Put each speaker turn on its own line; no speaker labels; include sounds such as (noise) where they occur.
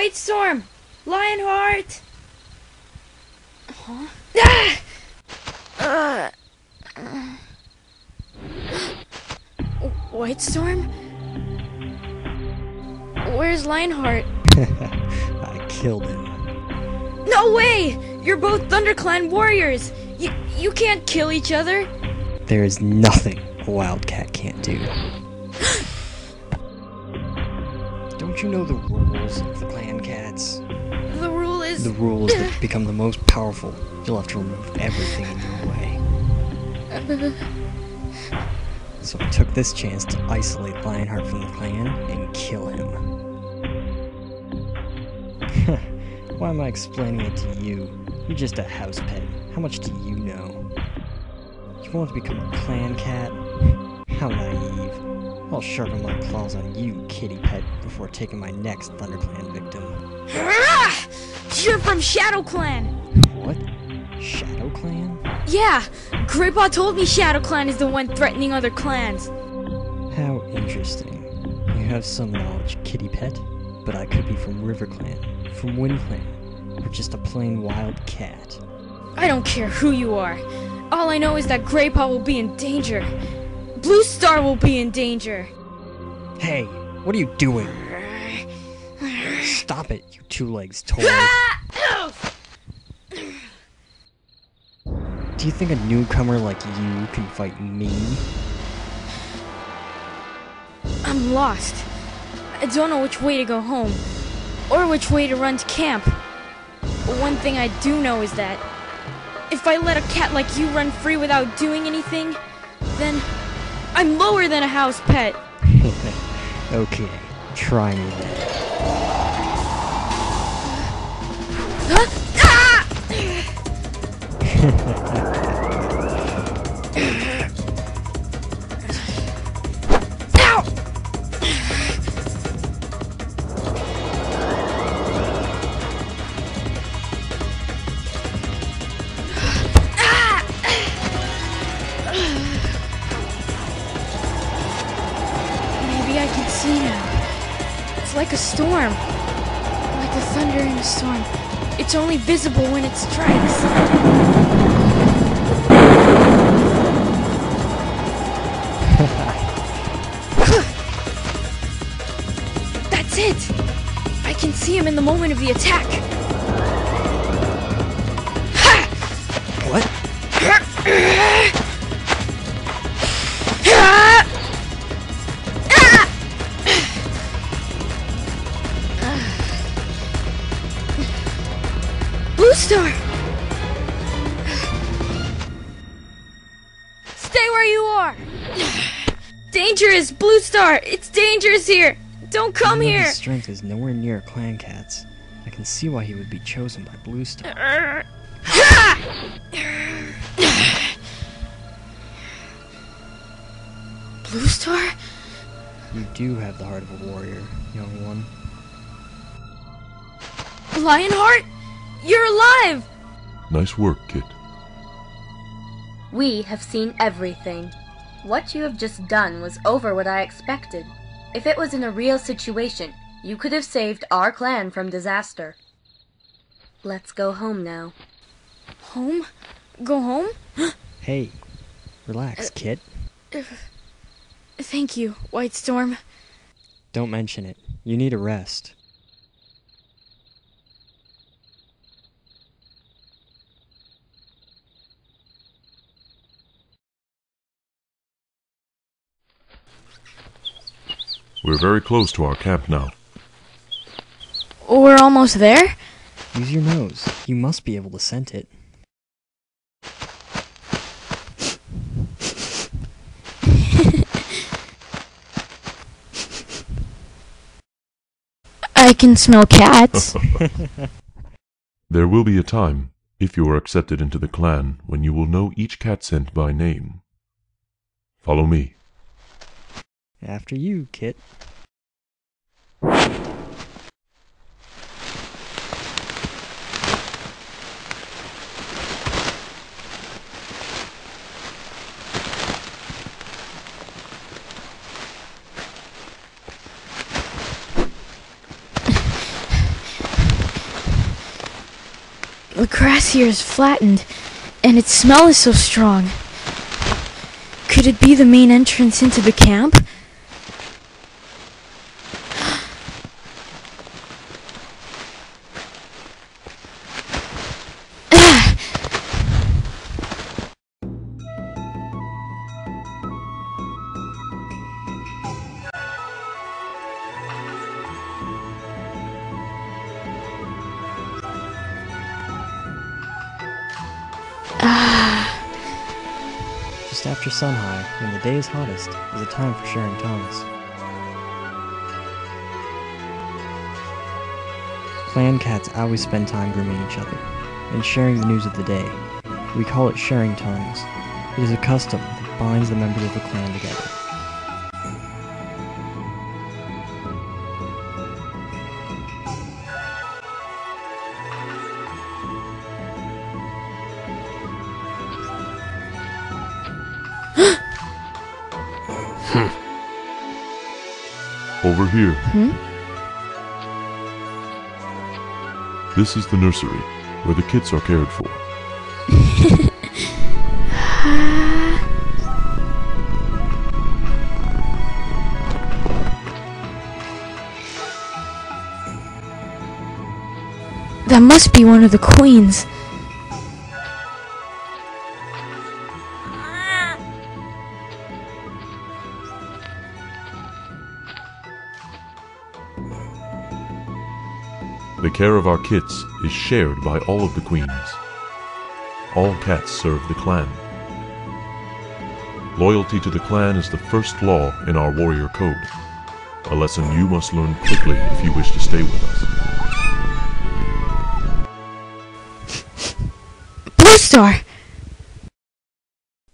Whitestorm! Lionheart! Huh? Ah! Uh, Whitestorm? Where's Lionheart? (laughs)
I killed him.
No way! You're both ThunderClan warriors! You, you can't kill each other!
There is nothing a wildcat can't do. Don't you know the rules of the clan cats?
The rule is.
The rule is to (laughs) become the most powerful. You'll have to remove everything in your way. So I took this chance to isolate Lionheart from the clan and kill him. (laughs) Why am I explaining it to you? You're just a house pet. How much do you know? You want to become a clan cat? How naive. I'll sharpen my claws on you, kitty pet, before taking my next ThunderClan victim.
Ah! You're from ShadowClan!
What? ShadowClan?
Yeah! Grandpa told me ShadowClan is the one threatening other clans.
How interesting. You have some knowledge, kitty pet, but I could be from RiverClan, from Wind Clan, or just a plain wild cat.
I don't care who you are. All I know is that Greypaw will be in danger. Bluestar will be in danger.
Hey, what are you doing? Stop it, you two legs toy. Do you think a newcomer like you can fight me?
I'm lost. I don't know which way to go home, or which way to run to camp. But one thing I do know is that if I let a cat like you run free without doing anything, then I'm lower than a house pet. (laughs)
okay, try me then.
Huh? Ah! (laughs) I see now. It's like a storm. Like the thunder in a storm. It's only visible when it strikes. (laughs) That's it! I can see him in the moment of the attack. Ha!
What? (laughs)
where you are! Dangerous, Bluestar! It's dangerous here! Don't come here!
His strength is nowhere near Clan Cat's. I can see why he would be chosen by Blue Star.
Bluestar?
You do have the heart of a warrior, young one.
Lionheart? You're alive!
Nice work, Kit.
We have seen everything. What you have just done was over what I expected. If it was in a real situation, you could have saved our clan from disaster. Let's go home now.
Home? Go home? (gasps)
Hey, relax, uh, kid.
Uh, thank you, Whitestorm.
Don't mention it. You need a rest.
We're very close to our camp now.
We're almost there?
Use your nose. You must be able to scent it. (laughs)
I can smell cats. (laughs) (laughs)
There will be a time, if you are accepted into the clan, when you will know each cat scent by name. Follow me.
After you, Kit.
The grass here is flattened, and its smell is so strong. Could it be the main entrance into the camp? (sighs)
Just after sun high, when the day is hottest, is a time for sharing tongues. Clan cats always spend time grooming each other and sharing the news of the day. We call it sharing tongues. It is a custom that binds the members of the clan together.
Over here.
Hmm?
This is the nursery, where the kids are cared for. (laughs)
That must be one of the queens.
The care of our kits is shared by all of the queens. All cats serve the clan. Loyalty to the clan is the first law in our warrior code, a lesson you must learn quickly if you wish to stay with us.
Bluestar!